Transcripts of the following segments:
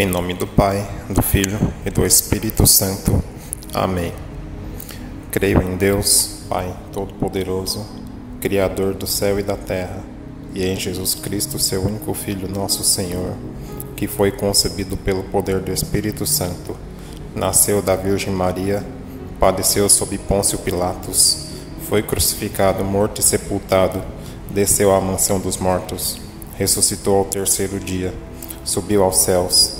Em nome do Pai, do Filho e do Espírito Santo. Amém. Creio em Deus, Pai Todo-Poderoso, Criador do céu e da terra, e em Jesus Cristo, seu único Filho, nosso Senhor, que foi concebido pelo poder do Espírito Santo, nasceu da Virgem Maria, padeceu sob Pôncio Pilatos, foi crucificado, morto e sepultado, desceu à mansão dos mortos, ressuscitou ao terceiro dia, subiu aos céus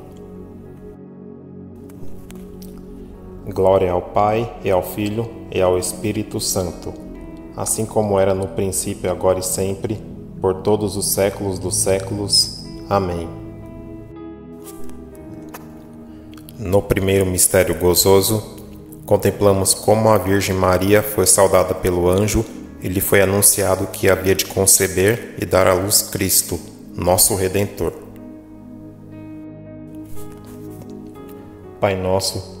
Glória ao Pai, e ao Filho, e ao Espírito Santo, assim como era no princípio, agora e sempre, por todos os séculos dos séculos. Amém. No primeiro mistério gozoso, contemplamos como a Virgem Maria foi saudada pelo anjo e lhe foi anunciado que havia de conceber e dar à luz Cristo, nosso Redentor. Pai nosso,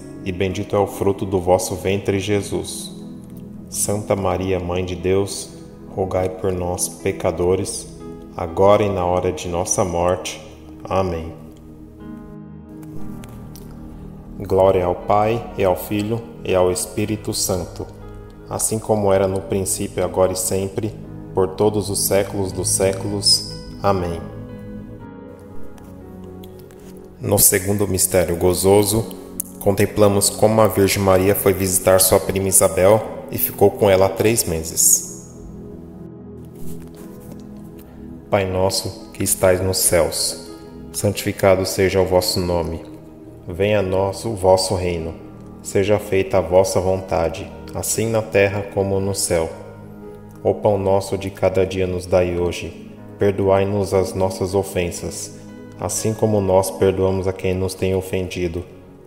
e bendito é o fruto do vosso ventre, Jesus. Santa Maria, Mãe de Deus, rogai por nós, pecadores, agora e na hora de nossa morte. Amém. Glória ao Pai, e ao Filho, e ao Espírito Santo, assim como era no princípio, agora e sempre, por todos os séculos dos séculos. Amém. No segundo mistério gozoso, contemplamos como a Virgem Maria foi visitar sua prima Isabel e ficou com ela três meses. Pai nosso que estais nos céus, santificado seja o vosso nome. Venha a nós o vosso reino. Seja feita a vossa vontade, assim na terra como no céu. O pão nosso de cada dia nos dai hoje. Perdoai-nos as nossas ofensas, assim como nós perdoamos a quem nos tem ofendido,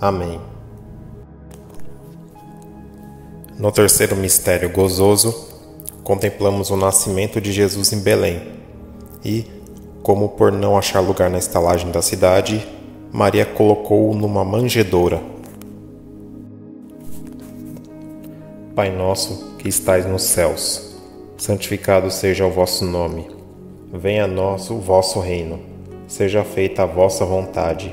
Amém. No terceiro mistério gozoso, contemplamos o nascimento de Jesus em Belém. E, como por não achar lugar na estalagem da cidade, Maria colocou-o numa manjedoura. Pai nosso, que estais nos céus, santificado seja o vosso nome. Venha a nós o vosso reino. Seja feita a vossa vontade,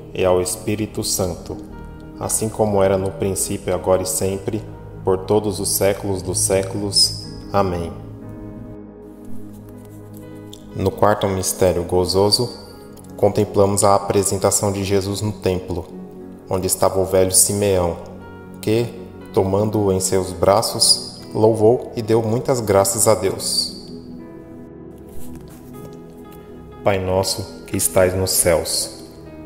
e ao Espírito Santo, assim como era no princípio, agora e sempre, por todos os séculos dos séculos. Amém. No quarto mistério gozoso, contemplamos a apresentação de Jesus no templo, onde estava o velho Simeão, que, tomando-o em seus braços, louvou e deu muitas graças a Deus. Pai nosso que estais nos céus,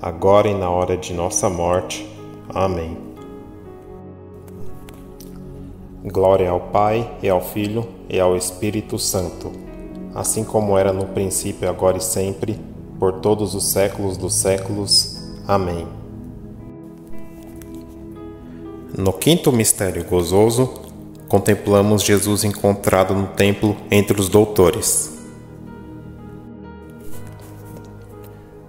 agora e na hora de nossa morte. Amém. Glória ao Pai, e ao Filho, e ao Espírito Santo, assim como era no princípio, agora e sempre, por todos os séculos dos séculos. Amém. No quinto mistério gozoso, contemplamos Jesus encontrado no templo entre os doutores.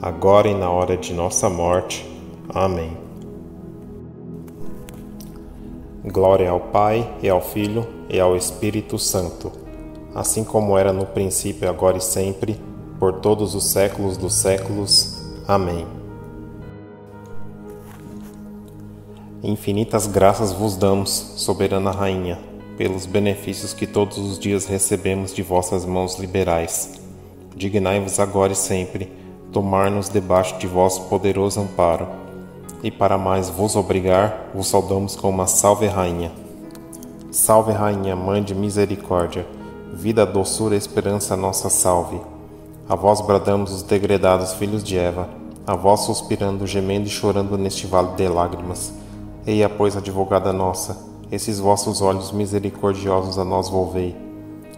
agora e na hora de nossa morte. Amém. Glória ao Pai, e ao Filho, e ao Espírito Santo, assim como era no princípio, agora e sempre, por todos os séculos dos séculos. Amém. Infinitas graças vos damos, soberana Rainha, pelos benefícios que todos os dias recebemos de vossas mãos liberais. Dignai-vos agora e sempre tomar-nos debaixo de vosso poderoso amparo e para mais vos obrigar, vos saudamos com uma salve rainha. Salve rainha, mãe de misericórdia, vida, doçura, esperança, nossa salve. A vós bradamos os degredados filhos de Eva, a vós suspirando, gemendo e chorando neste vale de lágrimas. Eia, pois, advogada nossa, esses vossos olhos misericordiosos a nós volvei.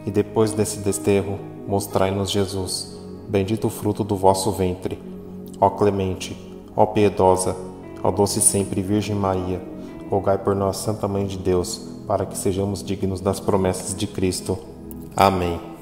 E depois desse desterro, mostrai-nos Jesus, bendito o fruto do vosso ventre. Ó clemente, ó piedosa, Ó doce sempre Virgem Maria, rogai por nós, Santa Mãe de Deus, para que sejamos dignos das promessas de Cristo. Amém.